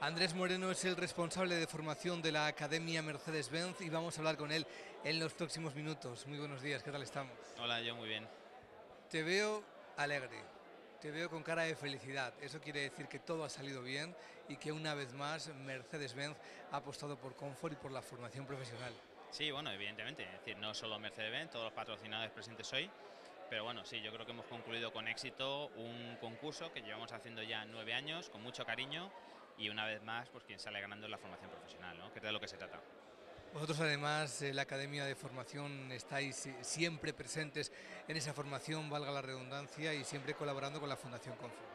Andrés Moreno es el responsable de formación de la Academia Mercedes-Benz y vamos a hablar con él en los próximos minutos. Muy buenos días, ¿qué tal estamos? Hola, yo muy bien. Te veo alegre, te veo con cara de felicidad. Eso quiere decir que todo ha salido bien y que una vez más Mercedes-Benz ha apostado por confort y por la formación profesional. Sí, bueno, evidentemente, es decir, no solo Mercedes-Benz, todos los patrocinadores presentes hoy, pero bueno, sí, yo creo que hemos concluido con éxito un concurso que llevamos haciendo ya nueve años, con mucho cariño, y una vez más, pues quien sale ganando es la formación profesional, ¿no? que es de lo que se trata. Vosotros además, en la Academia de Formación, estáis siempre presentes en esa formación, valga la redundancia, y siempre colaborando con la Fundación Confort.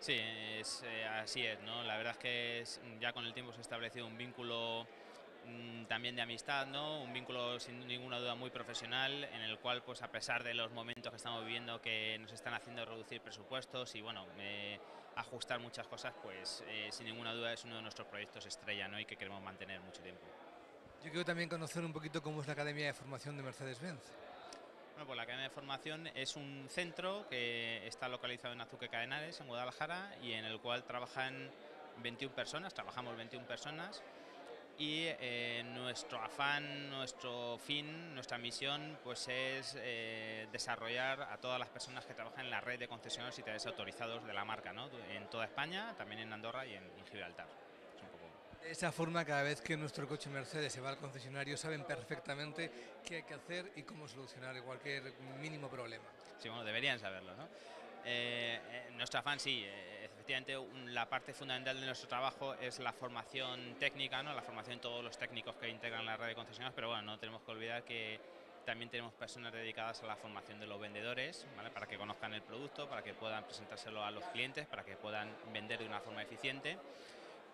Sí, es, eh, así es, ¿no? La verdad es que ya con el tiempo se ha establecido un vínculo Mm, también de amistad, ¿no? un vínculo sin ninguna duda muy profesional en el cual pues a pesar de los momentos que estamos viviendo que nos están haciendo reducir presupuestos y bueno ajustar muchas cosas pues eh, sin ninguna duda es uno de nuestros proyectos estrella ¿no? y que queremos mantener mucho tiempo. Yo quiero también conocer un poquito cómo es la Academia de Formación de Mercedes-Benz. Bueno, pues la Academia de Formación es un centro que está localizado en Azuque Cadenares, en Guadalajara, y en el cual trabajan 21 personas, trabajamos 21 personas, y eh, nuestro afán, nuestro fin, nuestra misión pues es eh, desarrollar a todas las personas que trabajan en la red de concesionarios y talleres autorizados de la marca, ¿no? en toda España, también en Andorra y en, Gibraltar. De esa forma, cada vez que nuestro coche Mercedes se va al concesionario, saben perfectamente qué hay que hacer y cómo solucionar cualquier mínimo problema. Sí, bueno, deberían saberlo, ¿no? Eh, eh, nuestro afán sí, eh, efectivamente la parte fundamental de nuestro trabajo es la formación técnica, ¿no? la formación de todos los técnicos que integran la red de concesionarios, pero bueno, no tenemos que olvidar que también tenemos personas dedicadas a la formación de los vendedores, ¿vale? para que conozcan el producto, para que puedan presentárselo a los clientes, para que puedan vender de una forma eficiente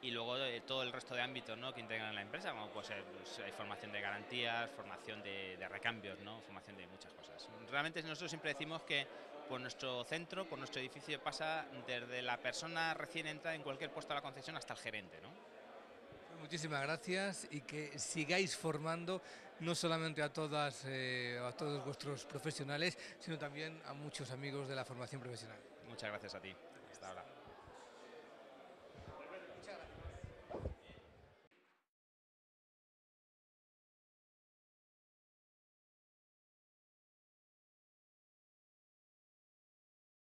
y luego todo el resto de ámbitos ¿no? que integran la empresa, como puede ser pues, formación de garantías, formación de, recambios, ¿no? formación de muchas cosas. Realmente nosotros siempre decimos que por nuestro centro, por nuestro edificio pasa desde la persona recién entrada en cualquier puesto de la concesión hasta el gerente. ¿no? Muchísimas gracias y que sigáis formando no solamente a todas eh, a todos vuestros profesionales, sino también a muchos amigos de la formación profesional. Muchas gracias a ti. Hasta ahora.